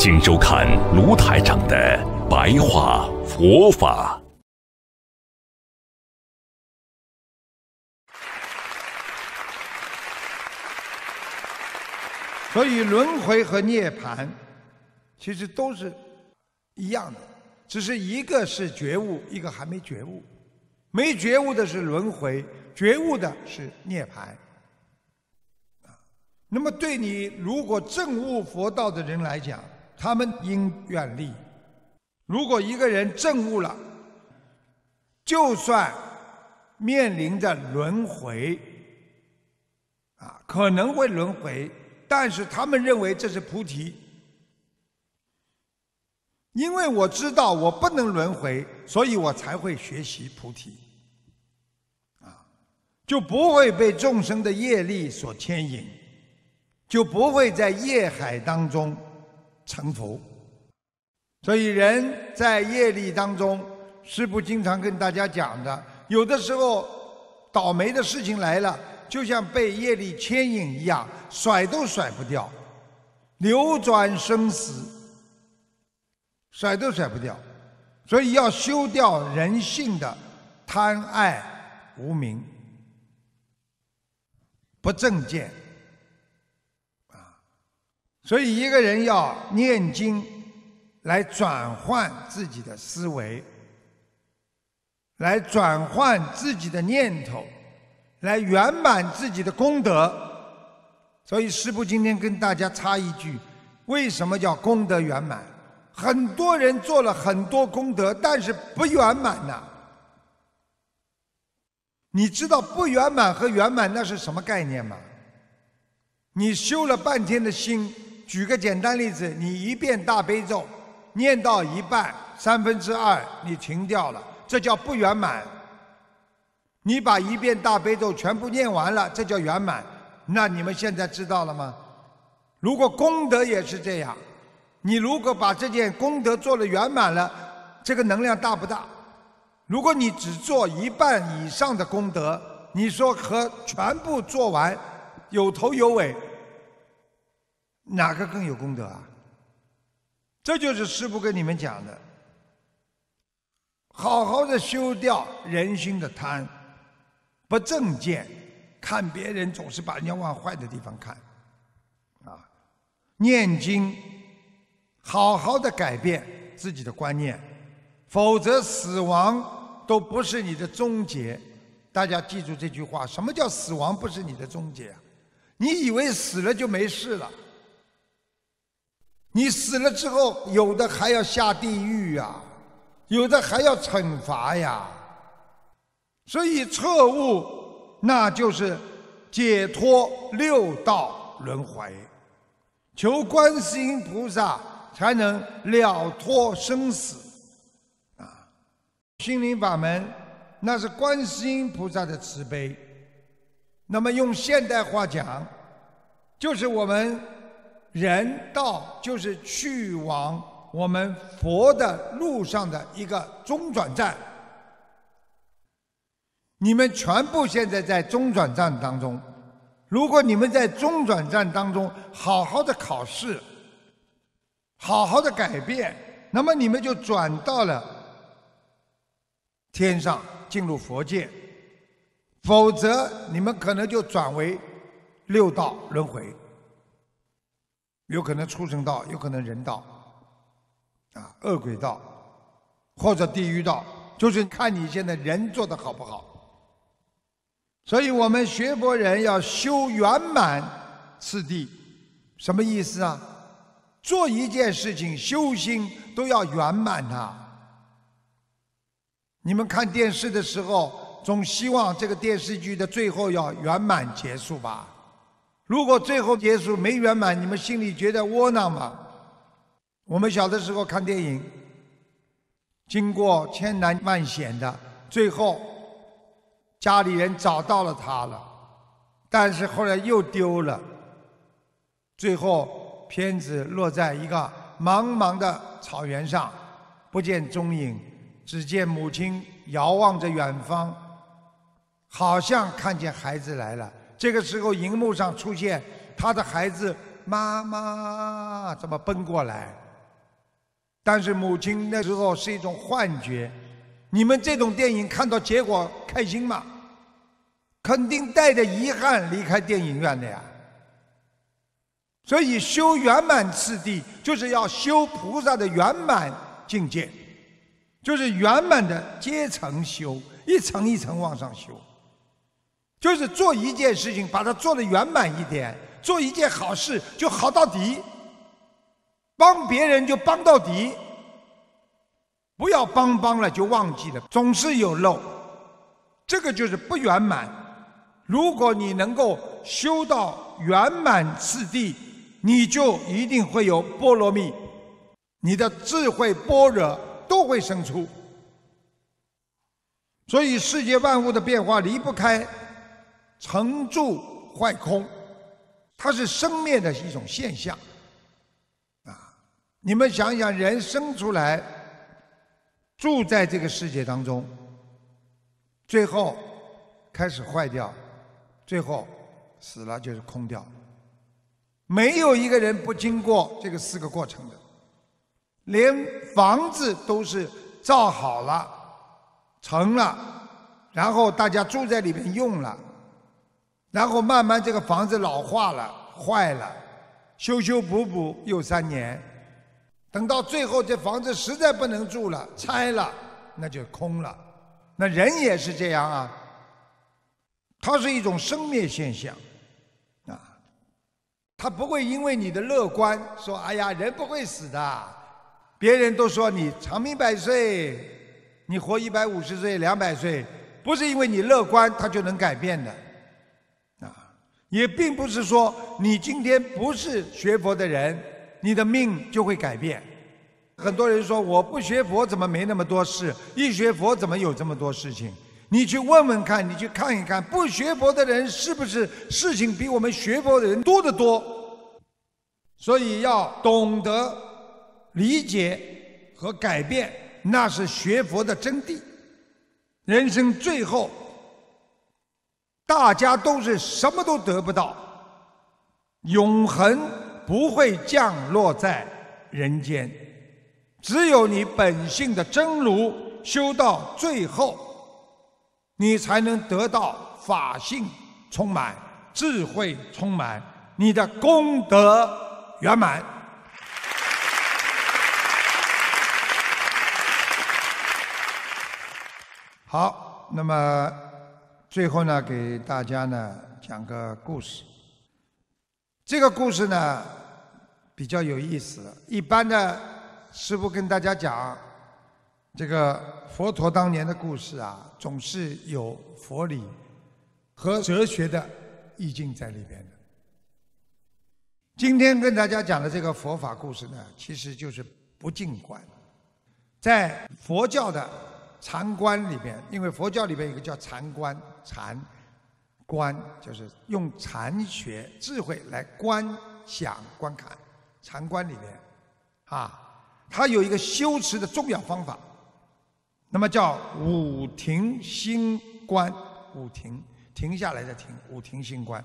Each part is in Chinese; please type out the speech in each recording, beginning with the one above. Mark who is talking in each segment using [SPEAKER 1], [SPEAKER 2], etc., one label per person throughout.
[SPEAKER 1] 请收看卢台长的白话佛法。
[SPEAKER 2] 所以轮回和涅槃其实都是一样的，只是一个是觉悟，一个还没觉悟。没觉悟的是轮回，觉悟的是涅槃。那么对你如果证悟佛道的人来讲，他们应愿力。如果一个人证悟了，就算面临着轮回，啊，可能会轮回，但是他们认为这是菩提，因为我知道我不能轮回，所以我才会学习菩提，啊，就不会被众生的业力所牵引，就不会在业海当中。成佛，所以人在业力当中，师父经常跟大家讲的，有的时候倒霉的事情来了，就像被业力牵引一样，甩都甩不掉，流转生死，甩都甩不掉，所以要修掉人性的贪爱、无明、不正见。所以，一个人要念经，来转换自己的思维，来转换自己的念头，来圆满自己的功德。所以，师父今天跟大家插一句：为什么叫功德圆满？很多人做了很多功德，但是不圆满呐。你知道不圆满和圆满那是什么概念吗？你修了半天的心。举个简单例子，你一遍大悲咒念到一半，三分之二你停掉了，这叫不圆满。你把一遍大悲咒全部念完了，这叫圆满。那你们现在知道了吗？如果功德也是这样，你如果把这件功德做了圆满了，这个能量大不大？如果你只做一半以上的功德，你说和全部做完有头有尾？哪个更有功德啊？这就是师父跟你们讲的，好好的修掉人心的贪，不正见，看别人总是把人家往坏的地方看，啊，念经，好好的改变自己的观念，否则死亡都不是你的终结。大家记住这句话：什么叫死亡不是你的终结啊？你以为死了就没事了？你死了之后，有的还要下地狱呀，有的还要惩罚呀。所以彻悟，那就是解脱六道轮回，求观世音菩萨才能了脱生死。啊，心灵法门那是观世音菩萨的慈悲。那么用现代话讲，就是我们。人道就是去往我们佛的路上的一个中转站。你们全部现在在中转站当中，如果你们在中转站当中好好的考试，好好的改变，那么你们就转到了天上，进入佛界；否则，你们可能就转为六道轮回。有可能畜生道，有可能人道，啊，恶鬼道，或者地狱道，就是看你现在人做的好不好。所以我们学佛人要修圆满次第，什么意思啊？做一件事情修心都要圆满呐。你们看电视的时候，总希望这个电视剧的最后要圆满结束吧？如果最后结束没圆满，你们心里觉得窝囊吗？我们小的时候看电影，经过千难万险的，最后家里人找到了他了，但是后来又丢了，最后片子落在一个茫茫的草原上，不见踪影，只见母亲遥望着远方，好像看见孩子来了。这个时候，荧幕上出现他的孩子妈妈这么奔过来。但是母亲那时候是一种幻觉，你们这种电影看到结果开心吗？肯定带着遗憾离开电影院的呀。所以修圆满次第，就是要修菩萨的圆满境界，就是圆满的阶层修，一层一层往上修，就是做一件事情把它做得圆满一点，做一件好事就好到底。帮别人就帮到底，不要帮帮了就忘记了，总是有漏，这个就是不圆满。如果你能够修到圆满次第，你就一定会有波罗蜜，你的智慧般若都会生出。所以世界万物的变化离不开成住坏空，它是生灭的一种现象。啊你们想想，人生出来，住在这个世界当中，最后开始坏掉，最后死了就是空掉。没有一个人不经过这个四个过程的，连房子都是造好了、成了，然后大家住在里面用了，然后慢慢这个房子老化了、坏了，修修补补又三年。等到最后，这房子实在不能住了，拆了，那就空了。那人也是这样啊，它是一种生灭现象，啊，他不会因为你的乐观说：“哎呀，人不会死的。”别人都说你长命百岁，你活一百五十岁、两百岁，不是因为你乐观，他就能改变的，也并不是说你今天不是学佛的人。你的命就会改变。很多人说我不学佛怎么没那么多事？一学佛怎么有这么多事情？你去问问看，你去看一看，不学佛的人是不是事情比我们学佛的人多得多？所以要懂得理解和改变，那是学佛的真谛。人生最后，大家都是什么都得不到，永恒。不会降落在人间，只有你本性的真如修到最后，你才能得到法性充满、智慧充满，你的功德圆满。好，那么最后呢，给大家呢讲个故事。这个故事呢比较有意思。一般的师傅跟大家讲，这个佛陀当年的故事啊，总是有佛理和哲学的意境在里边的。今天跟大家讲的这个佛法故事呢，其实就是不净观。在佛教的禅观里边，因为佛教里边有个叫禅观，禅。观就是用禅学智慧来观想观看，禅观里面，啊，它有一个修持的重要方法，那么叫五停心观，五停停下来的停，五停心观。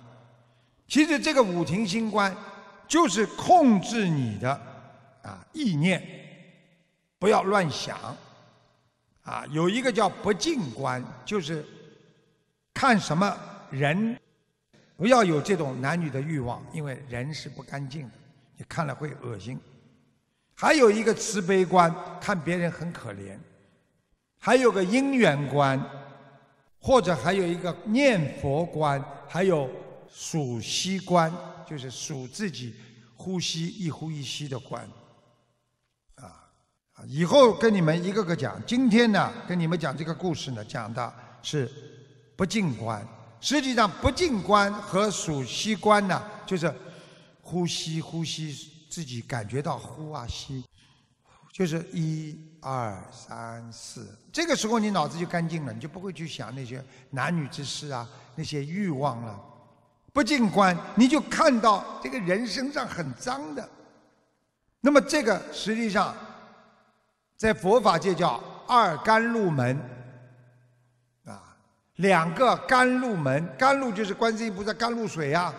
[SPEAKER 2] 其实这个五停心观就是控制你的啊意念，不要乱想，啊，有一个叫不净观，就是看什么。人不要有这种男女的欲望，因为人是不干净的，你看了会恶心。还有一个慈悲观，看别人很可怜；还有个因缘观，或者还有一个念佛观，还有数息观，就是数自己呼吸一呼一吸的观。啊！以后跟你们一个个讲。今天呢，跟你们讲这个故事呢，讲的是不净观。实际上，不净观和数息观呢，就是呼吸呼吸自己感觉到呼啊吸，就是一二三四，这个时候你脑子就干净了，你就不会去想那些男女之事啊，那些欲望了。不净观，你就看到这个人身上很脏的。那么这个实际上，在佛法界叫二甘露门，啊，两个甘露门，甘露就是观世音菩萨甘露水呀，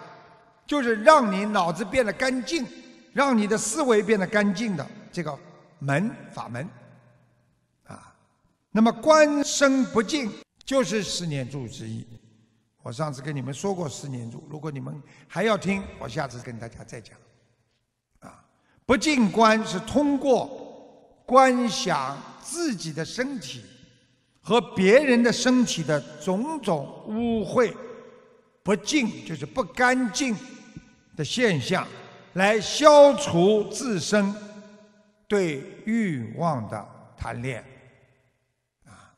[SPEAKER 2] 就是让你脑子变得干净，让你的思维变得干净的这个门法门，啊，那么观身不净就是十念住之一。我上次跟你们说过十年住，如果你们还要听，我下次跟大家再讲。啊，不净观是通过观想自己的身体和别人的身体的种种污秽、不净就是不干净的现象，来消除自身对欲望的贪恋。啊，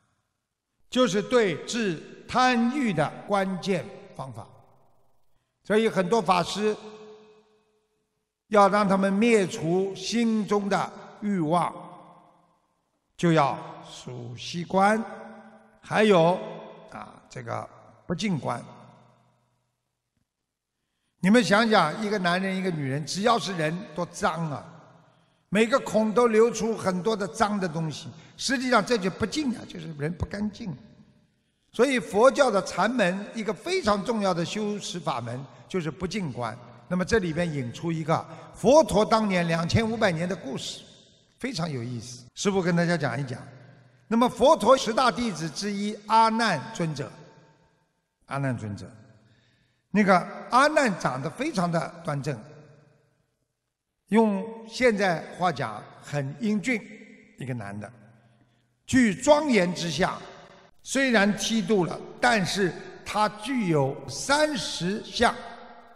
[SPEAKER 2] 就是对治。贪欲的关键方法，所以很多法师要让他们灭除心中的欲望，就要数息观，还有啊这个不净观。你们想想，一个男人一个女人，只要是人多脏啊，每个孔都流出很多的脏的东西，实际上这就不净啊，就是人不干净。所以佛教的禅门一个非常重要的修持法门就是不净观。那么这里边引出一个佛陀当年两千五百年的故事，非常有意思。师父跟大家讲一讲。那么佛陀十大弟子之一阿难尊者，阿难尊者，那个阿难长得非常的端正，用现在话讲很英俊，一个男的，具庄严之相。虽然剃度了，但是他具有三十相。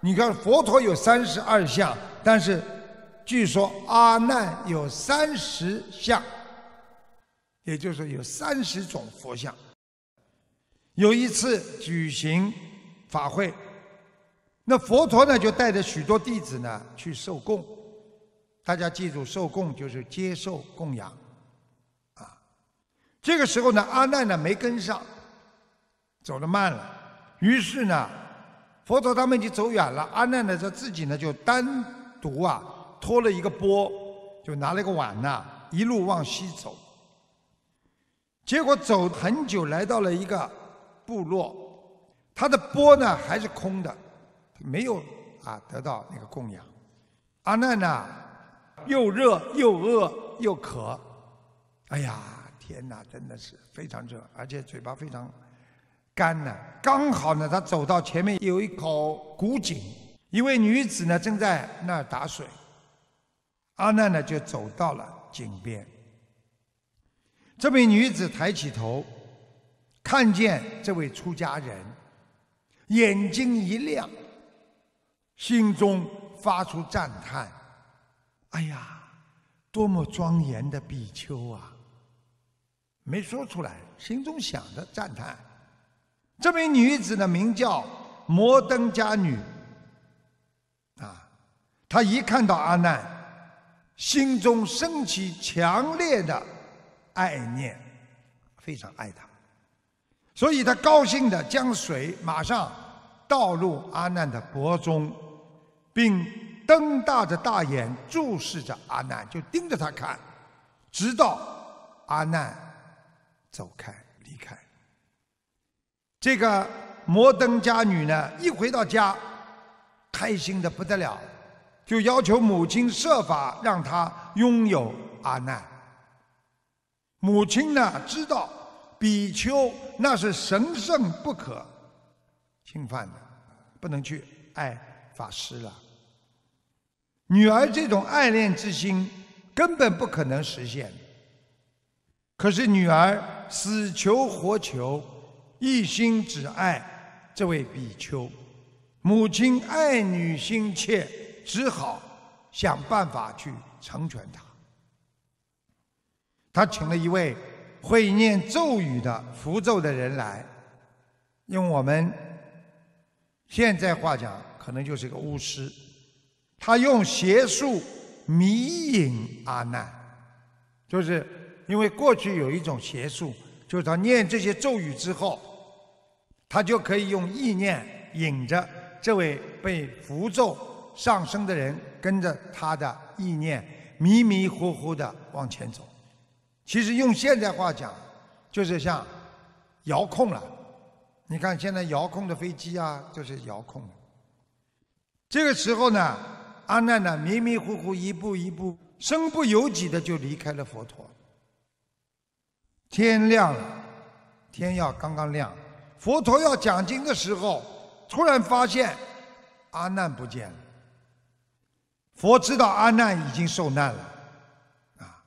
[SPEAKER 2] 你看佛陀有三十二相，但是据说阿难有三十相，也就是说有三十种佛像。有一次举行法会，那佛陀呢就带着许多弟子呢去受供。大家记住，受供就是接受供养啊。这个时候呢，阿难呢没跟上，走得慢了。于是呢，佛陀他们已经走远了，阿难呢他自己呢就单独啊拖了一个钵，就拿了个碗呐，一路往西走。结果走很久，来到了一个部落，他的钵呢还是空的，没有啊得到那个供养。阿难呢又热又饿又渴，哎呀！天哪，真的是非常热，而且嘴巴非常干呢。刚好呢，他走到前面有一口古井，一位女子呢正在那儿打水。阿难呢就走到了井边。这位女子抬起头，看见这位出家人，眼睛一亮，心中发出赞叹：“哎呀，多么庄严的比丘啊！”没说出来，心中想着赞叹。这名女子的名叫摩登伽女，啊，她一看到阿难，心中升起强烈的爱念，非常爱他，所以她高兴的将水马上倒入阿难的钵中，并瞪大着大眼注视着阿难，就盯着他看，直到阿难。走开，离开。这个摩登家女呢，一回到家，开心的不得了，就要求母亲设法让他拥有阿难。母亲呢，知道比丘那是神圣不可侵犯的，不能去爱法师了。女儿这种爱恋之心，根本不可能实现。可是女儿死求活求，一心只爱这位比丘。母亲爱女心切，只好想办法去成全他。他请了一位会念咒语的符咒的人来，用我们现在话讲，可能就是个巫师。他用邪术迷引阿难，就是因为过去有一种邪术，就是他念这些咒语之后，他就可以用意念引着这位被符咒上升的人，跟着他的意念迷迷糊糊的往前走。其实用现在话讲，就是像遥控了。你看现在遥控的飞机啊，就是遥控。这个时候呢，阿难呢迷迷糊糊一步一步，身不由己的就离开了佛陀。天亮了，天要刚刚亮，佛陀要讲经的时候，突然发现阿难不见了。佛知道阿难已经受难了，啊，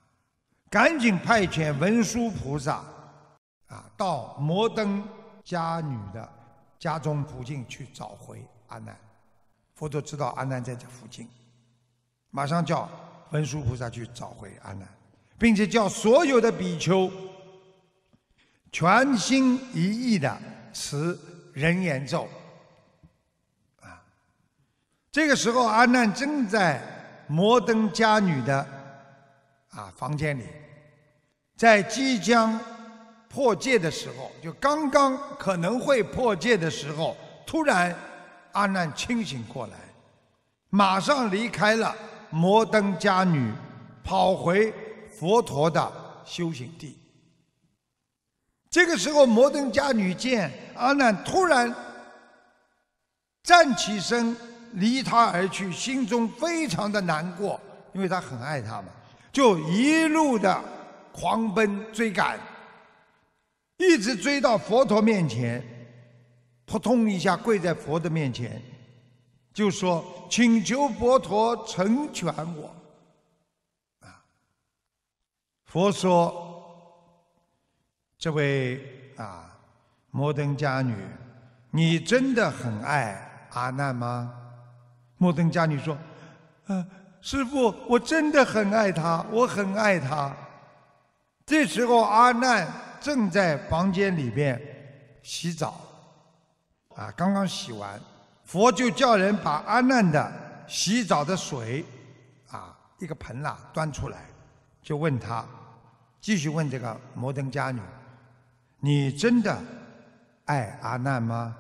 [SPEAKER 2] 赶紧派遣文殊菩萨，啊，到摩登伽女的家中附近去找回阿难。佛陀知道阿难在这附近，马上叫文殊菩萨去找回阿难，并且叫所有的比丘全心一意的持人言咒。这个时候阿难正在摩登伽女的啊房间里，在即将破戒的时候，就刚刚可能会破戒的时候，突然。阿难清醒过来，马上离开了摩登伽女，跑回佛陀的修行地。这个时候，摩登伽女见阿难突然站起身离他而去，心中非常的难过，因为他很爱他嘛，就一路的狂奔追赶，一直追到佛陀面前。扑通一下跪在佛的面前，就说：“请求佛陀成全我。”啊，佛说：“这位啊，摩登伽女，你真的很爱阿难吗？”摩登伽女说：“啊，师父，我真的很爱他，我很爱他。”这时候，阿难正在房间里边洗澡。啊，刚刚洗完，佛就叫人把阿难的洗澡的水，啊，一个盆啦端出来，就问他，继续问这个摩登伽女，你真的爱阿难吗？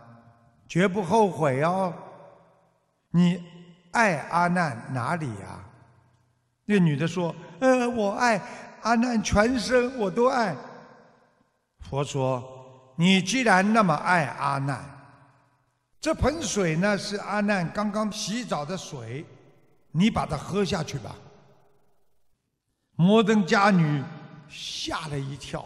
[SPEAKER 2] 绝不后悔哦。你爱阿难哪里呀？那女的说，呃，我爱阿难全身，我都爱。佛说，你既然那么爱阿难。这盆水呢是阿难刚刚洗澡的水，你把它喝下去吧。摩登伽女吓了一跳，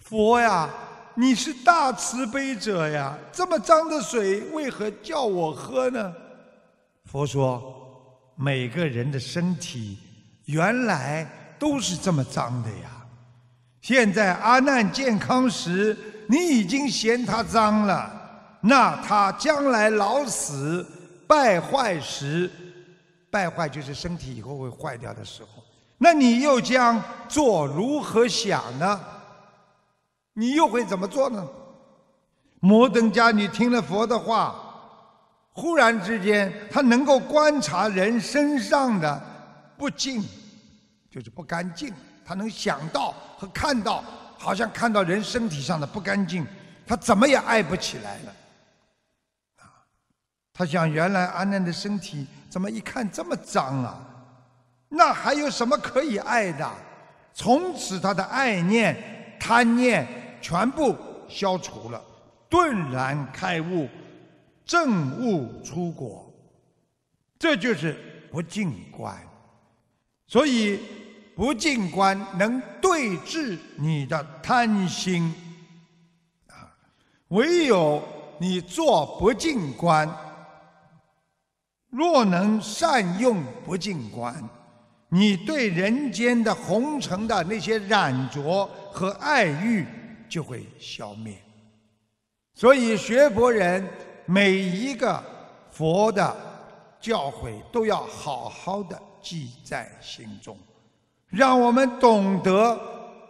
[SPEAKER 2] 佛呀，你是大慈悲者呀，这么脏的水为何叫我喝呢？佛说，每个人的身体原来都是这么脏的呀，现在阿难健康时，你已经嫌他脏了。那他将来老死败坏时，败坏就是身体以后会坏掉的时候，那你又将做如何想呢？你又会怎么做呢？摩登伽女听了佛的话，忽然之间，他能够观察人身上的不净，就是不干净，他能想到和看到，好像看到人身体上的不干净，他怎么也爱不起来了。他想，原来阿难的身体怎么一看这么脏啊？那还有什么可以爱的？从此他的爱念、贪念全部消除了，顿然开悟，正悟出果。这就是不净观。所以不净观能对治你的贪心啊！唯有你做不净观。若能善用不净观，你对人间的红尘的那些染着和爱欲就会消灭。所以学佛人每一个佛的教诲都要好好的记在心中，让我们懂得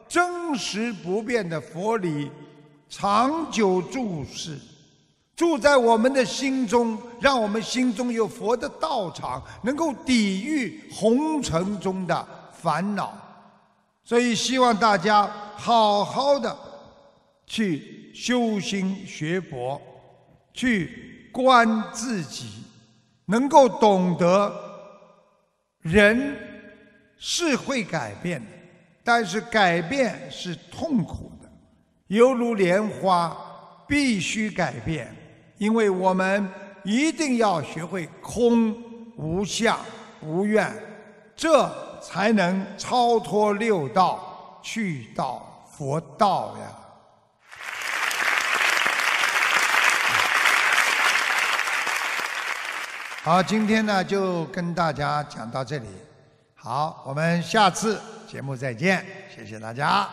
[SPEAKER 2] 真实不变的佛理，长久注视，住在我们的心中，让我们心中有佛的道场，能够抵御红尘中的烦恼。所以，希望大家好好的去修心学佛，去观自己，能够懂得人是会改变的，但是改变是痛苦的，犹如莲花，必须改变。因为我们一定要学会空、无相、无愿，这才能超脱六道，去到佛道呀。好，今天呢就跟大家讲到这里。好，我们下次节目再见，谢谢大家。